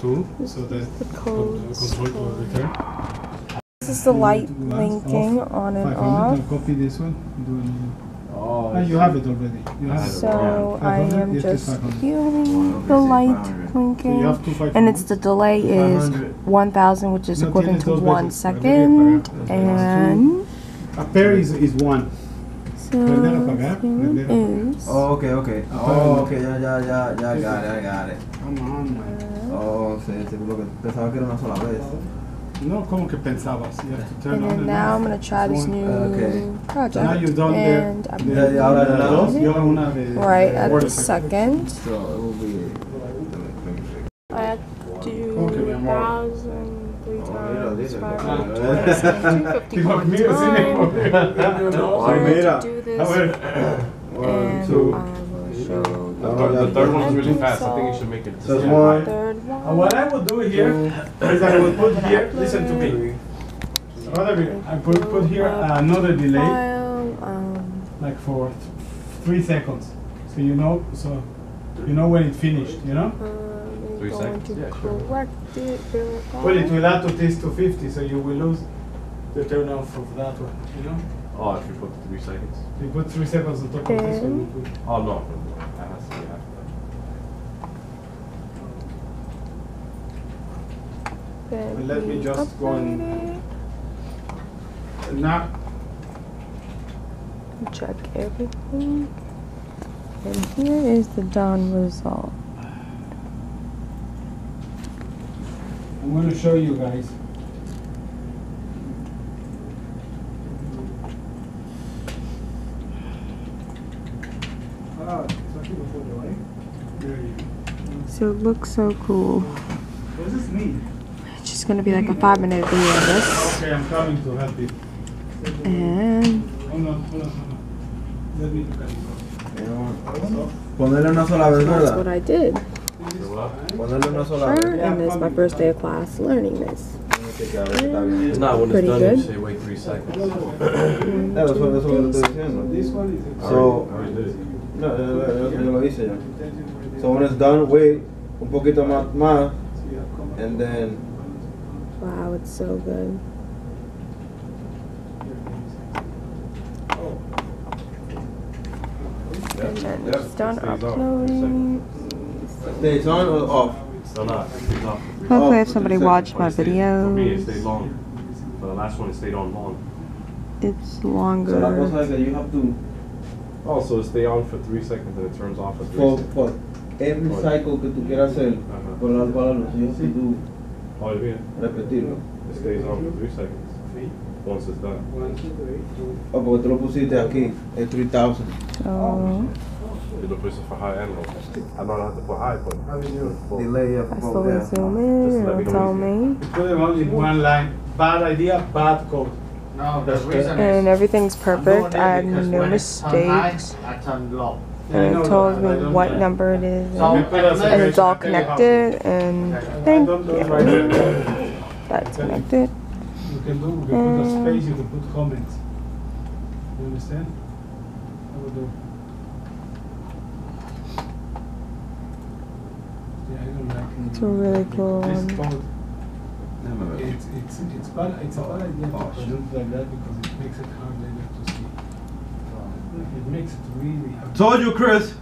two, so that The con- codes. control to return. This is the light blinking off, on and off. I'll copy this one. Do an- Oh, Ah, you have it already. You have it. So I am Yes, just 500. viewing the light blinking. have two 500. And it's the delay is 1000, which is No equivalent to dos one veces. second. And A pair is, is one. so Prender, apagar, here prender, it apagar. is. Oh, okay, okay. Oh, okay, ya, ya, ya, ya, got it, I got it. Come on, man. Oh, sí, sí, que pensaba que era una sola vez. No, como que pensabas. You have to turn And on then and now. I'm gonna try this new ah, Okay. project. Now you've done the, and I'm the, Ya, ya, ahora the la dos, dos. y ahora una de- right de at the second. So it will be. I have to Okay, mi do amor. thousand three Oh, times dice, five papá. hundred twenty two Digo, fifty mira, sí one me time. moví. Ay, And mira. to do this, A ver. and two. I will show No, the no, The third one's really So- fast. I think you should make it. So Yeah. one. third And one. what I would do here is I would put here, listen to me. Rather, I put, put here another delay, um, like for th- three seconds. So you know, so you know when it finished, you know? um, Three seconds? Yeah, sure. correct it, verify. Well, it will add to this 250, so you will lose the turn off of that one, you know? Oh, if you put three seconds. You put three seconds on top of this one. you put- Oh no, that has to be after. Then But let me just go and- Now, Check everything. And here is the done result. I'm going to show you guys. Ah, it's aquí lo puedo, eh? There you go. So it looks so cool. What does this mean? It's just gonna be like a five minute video of this. Okay, I'm coming to help you. And Hold on, hold on, hold on. Let me look at it. Ponerle una sola vez, that's what. I did. Ponerle una sola Sure, vez. and this is my first day of class learning this. Que a ver si está bien. It's not when Pretty it's done. good. You say wait three seconds. Eso eso es lo que estoy diciendo. This one is So- I already did it. No, yo, yo- yo lo hice ya. So when it's done, wait un poquito más, más and then Wow, it's so good. And then Yep, it's done stays on for uploading. stays on or off. Still not. Stays off Hopefully, Oh, if somebody watched my it stays- For me, it stayed long. For the last one, it stayed on long. it's longer. So la cosa longer. es que you have to Oh, so it stay on for three seconds and it turns off for three for, seconds. for every cycle que tú quieras hacer Ajá. por la para luz, you have to do Oh, yeah. repetirlo. It stays on for three seconds. Once it's done. One, two, three, four. O porque tú lo pusiste aquí, es 3000. So You look this for high and low. I don't have to put high, but. Ah, Delay of I both, slowly yeah. zoom in, Just and let me it'll know tell when me. Put them all in one line. Bad idea, bad code. No, the That's reason And everything's perfect. it I had because no when high, mistakes. I turn low. Yeah, I And it tells me what number it is. So- And, You put us and it's all I tell you how to. connected. And thank you. right there. That's connected. You can do, you can put a space, you can put comments. You understand? I would do. Yeah, I don't like. It's a really cool This one. It's, it's, it's bad, it's a bad idea to present like that because it makes it hard later to see. It makes it really hard. Told you, Chris.